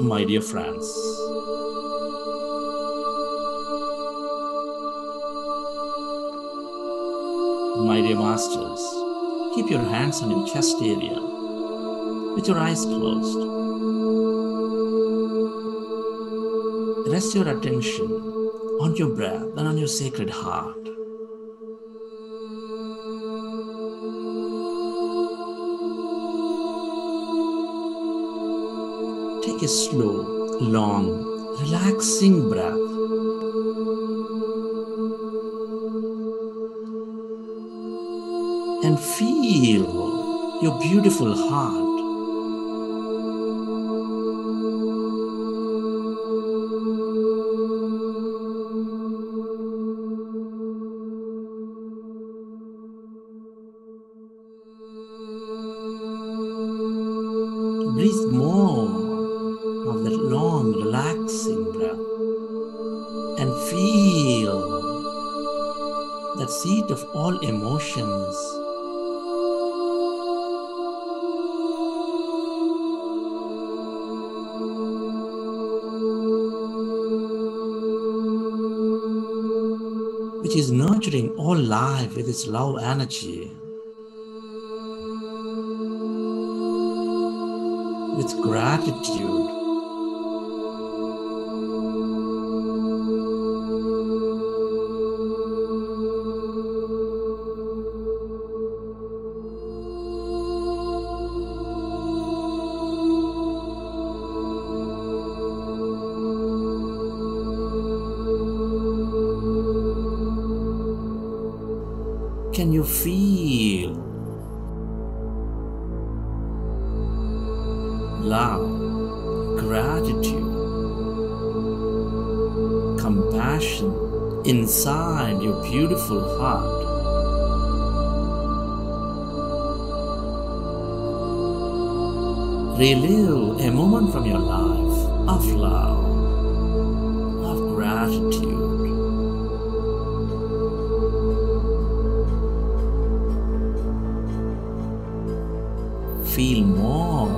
my dear friends. My dear masters, keep your hands on your chest area with your eyes closed. Rest your attention on your breath and on your sacred heart. Take a slow, long, relaxing breath. And feel your beautiful heart. Breathe more and feel that seat of all emotions. Which is nurturing all life with its love energy. with gratitude. Can you feel love, gratitude, compassion inside your beautiful heart. Relive a moment from your life of love, of gratitude. Feel more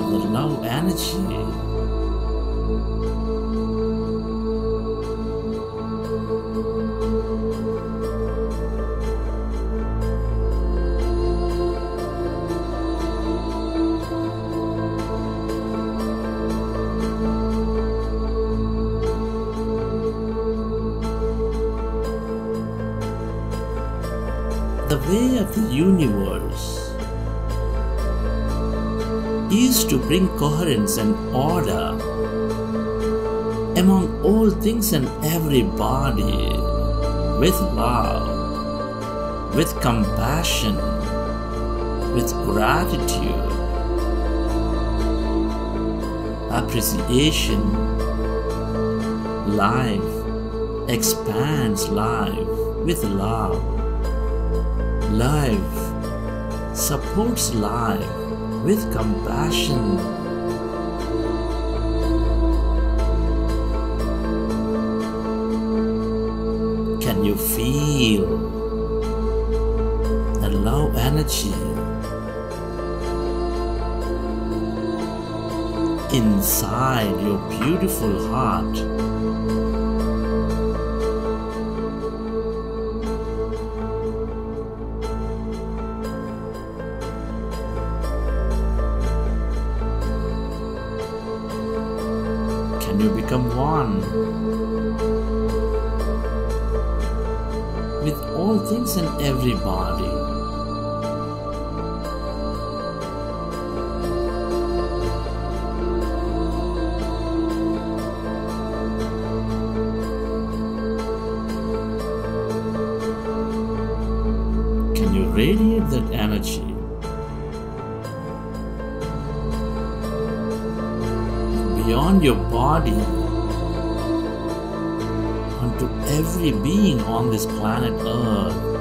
of the love energy. The universe is to bring coherence and order among all things and everybody with love, with compassion, with gratitude, appreciation. Life expands life with love. Life supports life with compassion. Can you feel the love energy inside your beautiful heart? Become one with all things and everybody? Can you radiate that energy? Beyond your body onto every being on this planet Earth?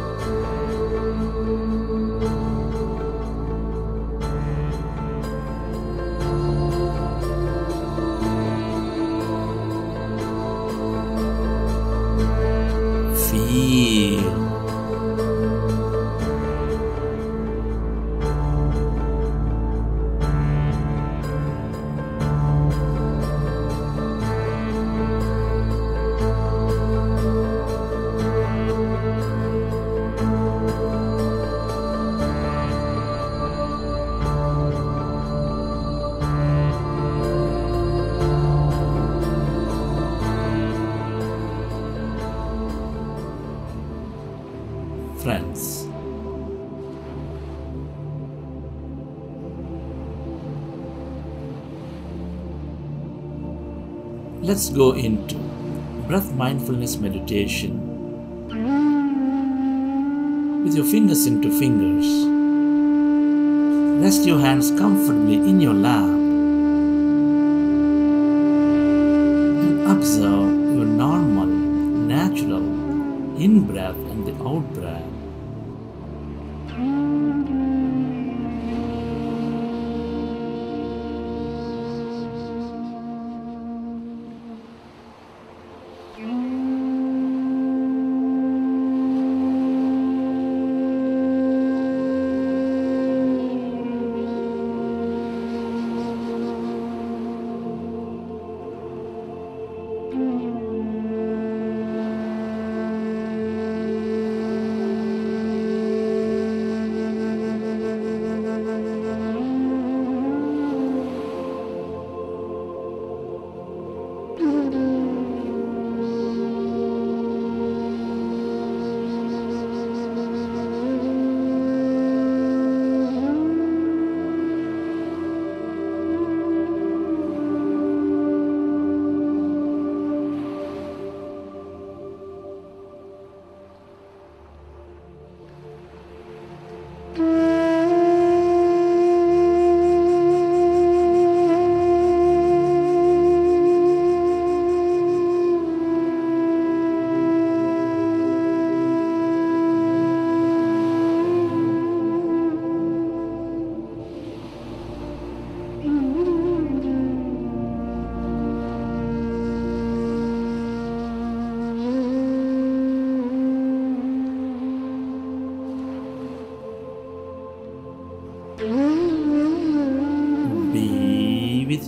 Let's go into breath mindfulness meditation with your fingers into fingers. Rest your hands comfortably in your lap and observe your normal, natural in breath and the out breath.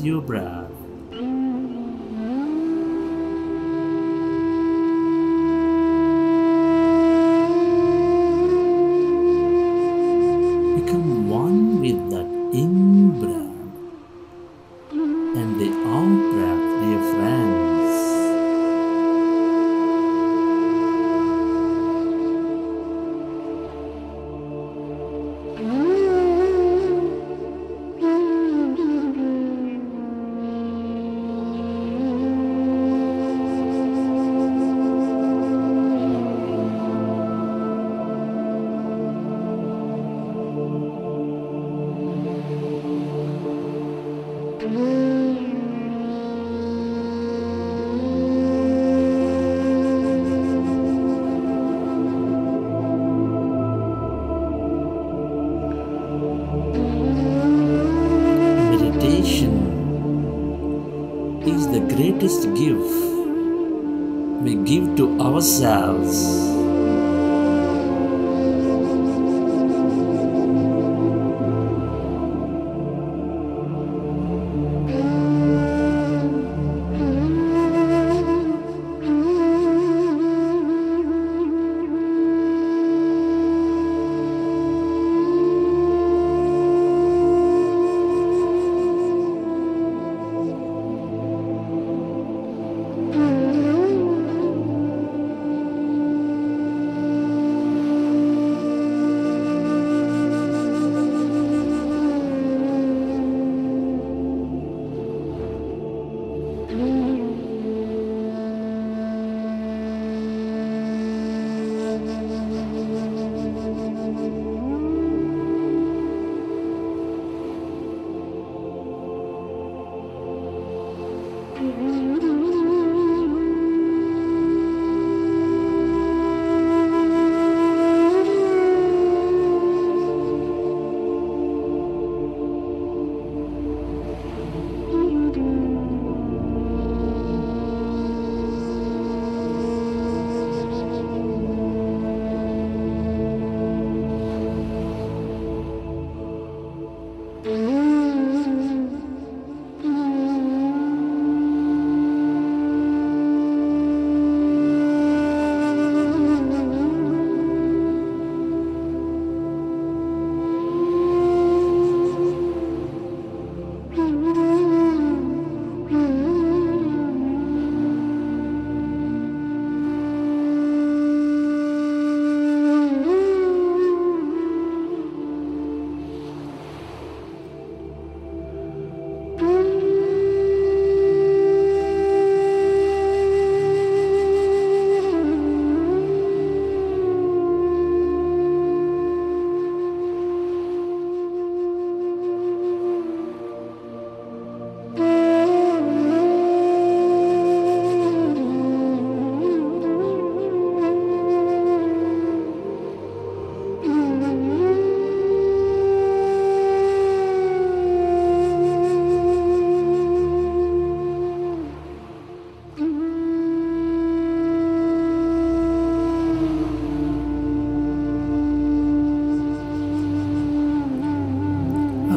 Be ourselves.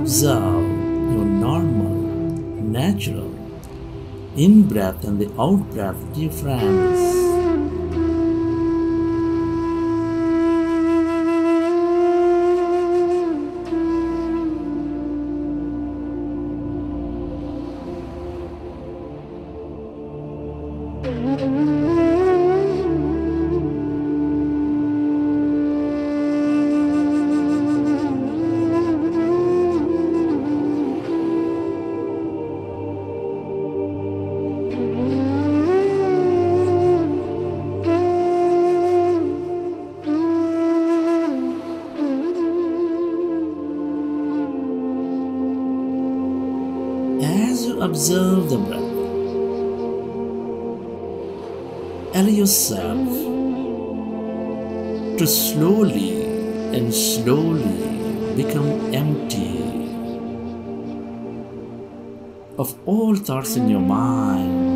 Observe your normal, natural in breath and the out breath, dear friends. Allow yourself to slowly and slowly become empty of all thoughts in your mind.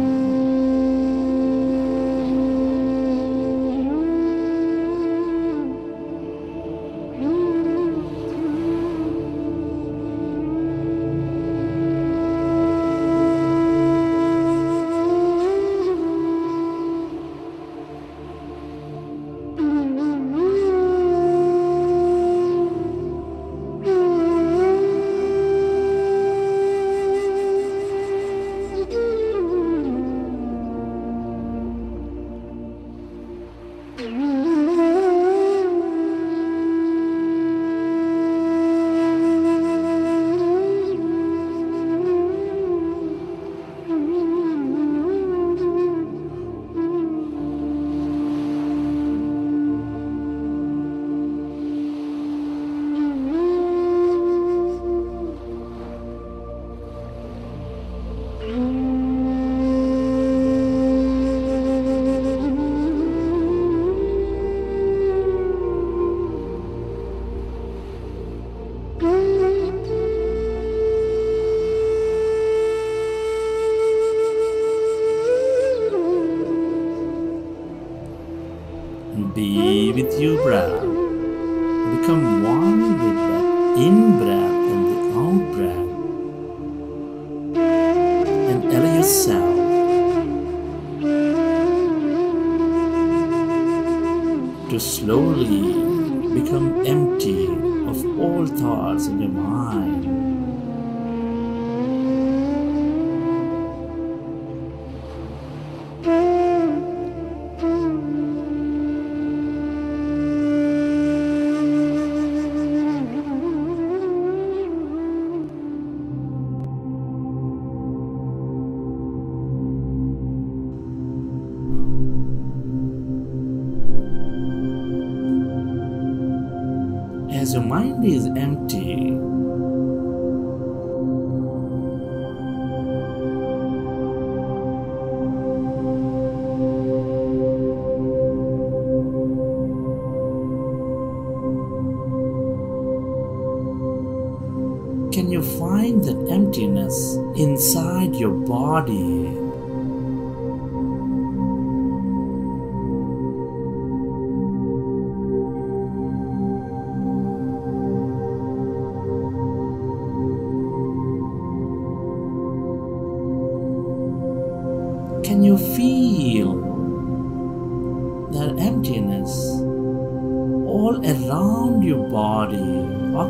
Thoughts in your mind.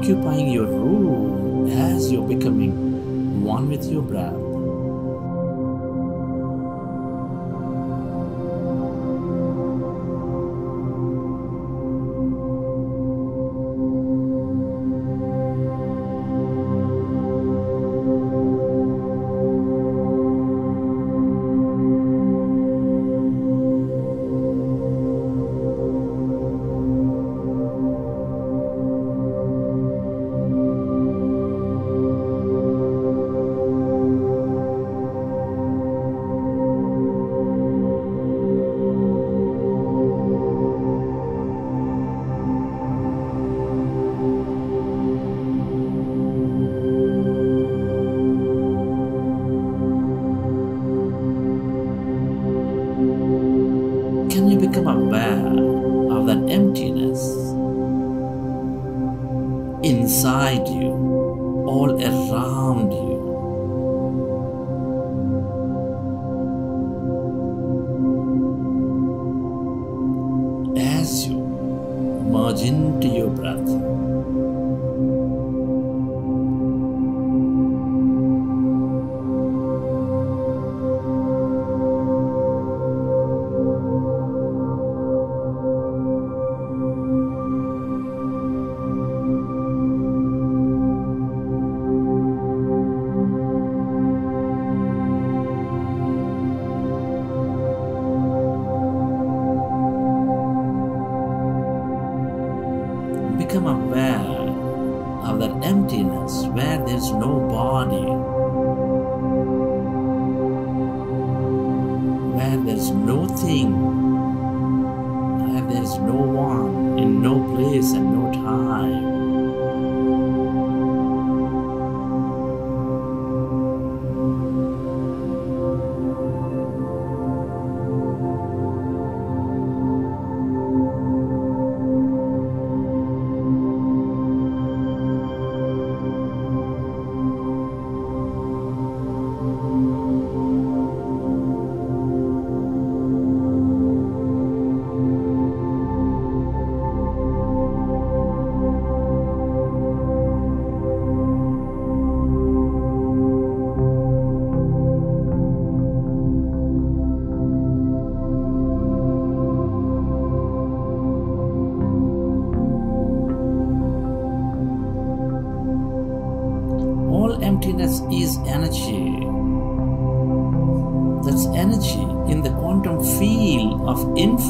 Occupying your room as you're becoming one with your breath?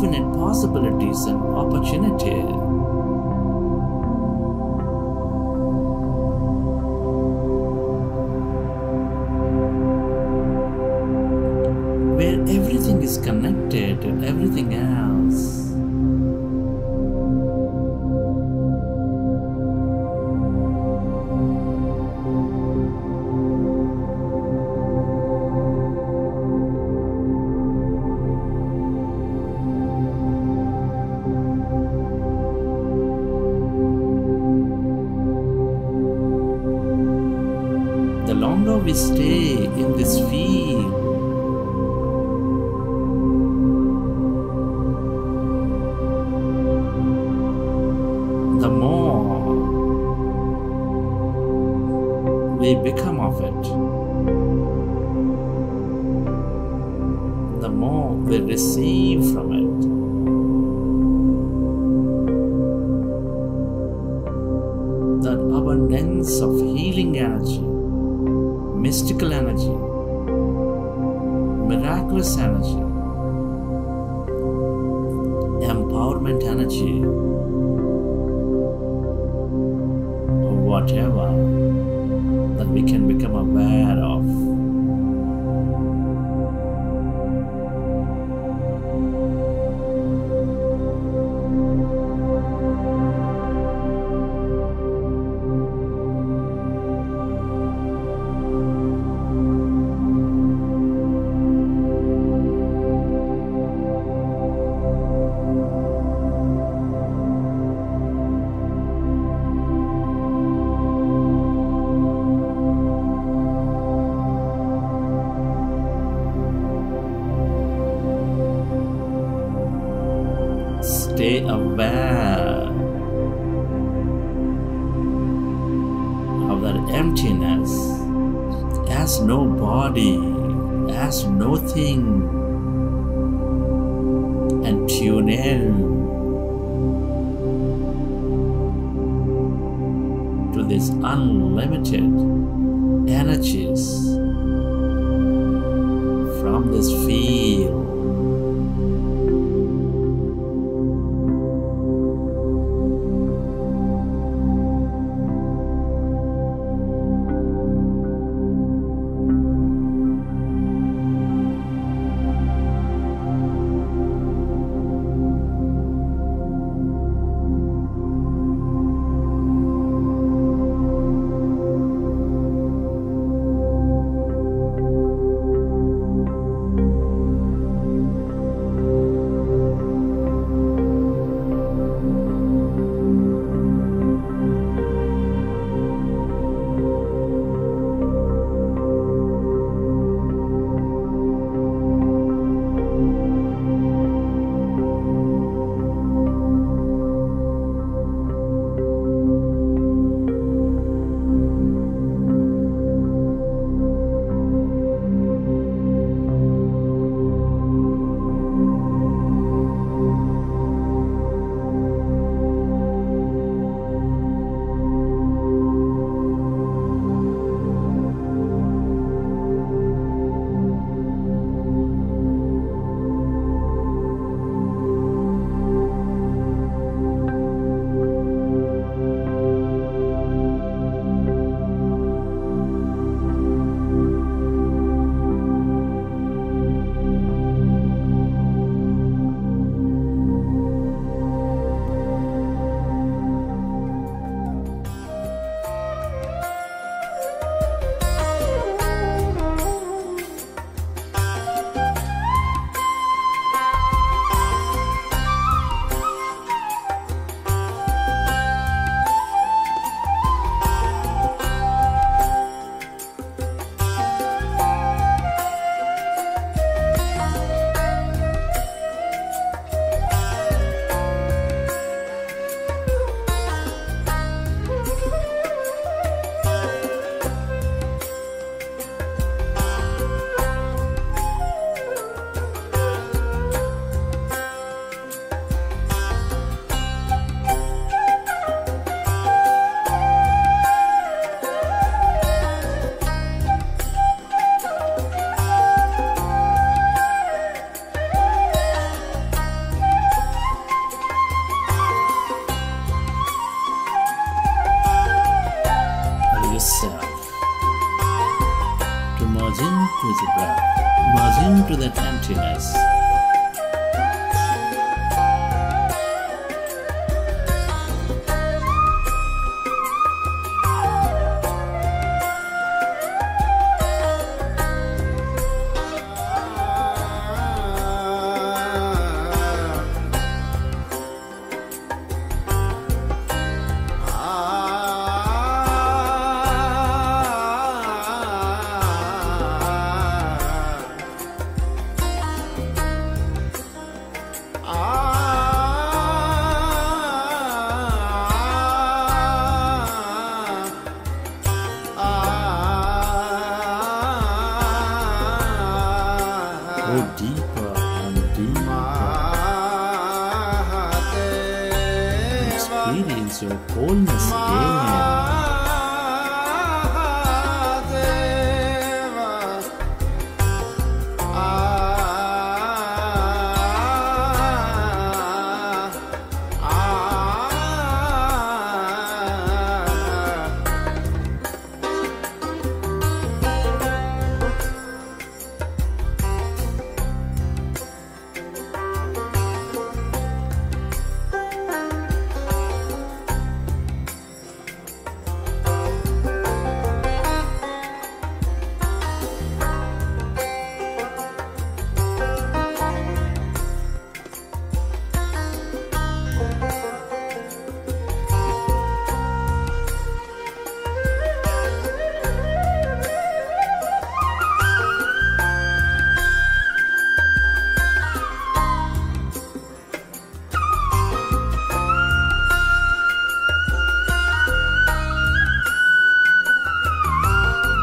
Infinite possibilities and opportunity. We stay in this field,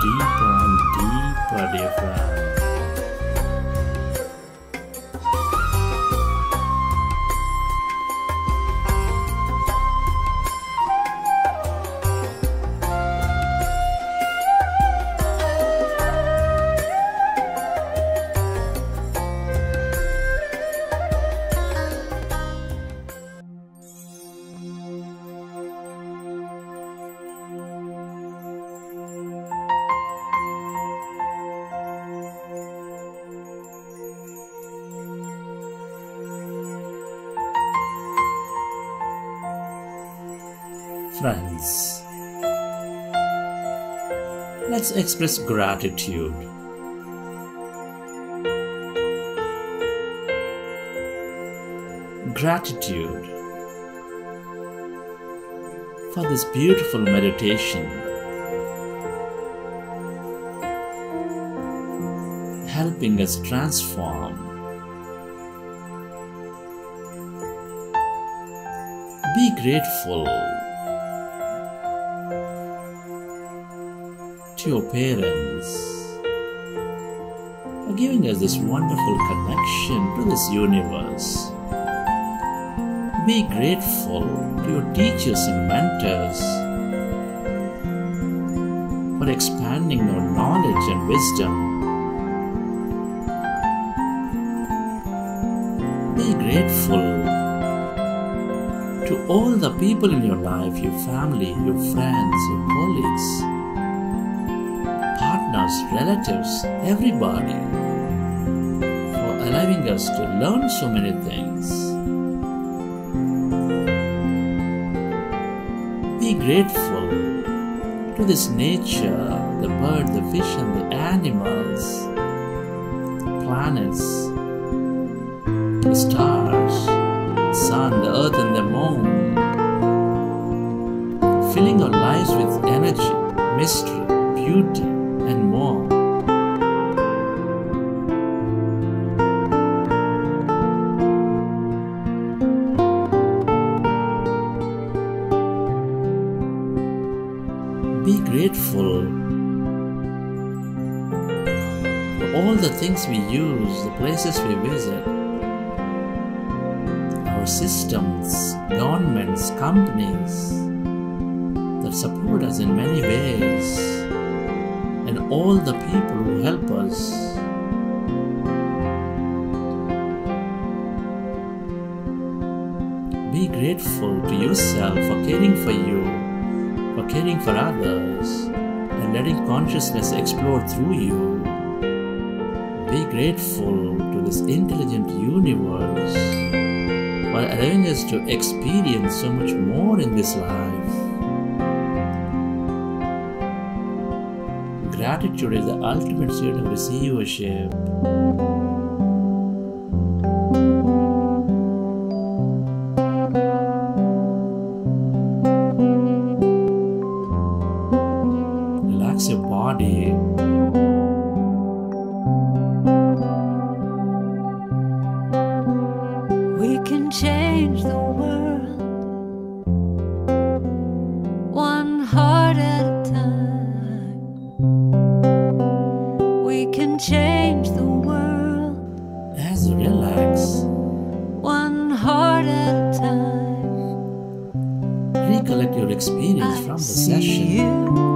Deeper and deeper, dear friend. Let's express gratitude. Gratitude for this beautiful meditation, helping us transform. Be grateful to your parents for giving us this wonderful connection to this universe. Be grateful to your teachers and mentors for expanding your knowledge and wisdom. Be grateful to all the people in your life, your family, your friends, your colleagues, relatives, everybody, for allowing us to learn so many things. Be grateful to this nature, the bird, the fish, and the animals, planets, the stars, the sun, the earth, and the moon, filling our lives with energy, mystery, beauty, we use, the places we visit, our systems, governments, companies that support us in many ways, and all the people who help us. Be grateful to yourself for caring for you, for caring for others, and letting consciousness explore through you. Be grateful to this intelligent universe for allowing us to experience so much more in this life. Gratitude is the ultimate state of receivership. Can change the world As you relax, one heart at a time. recollect your experience I from the session. you.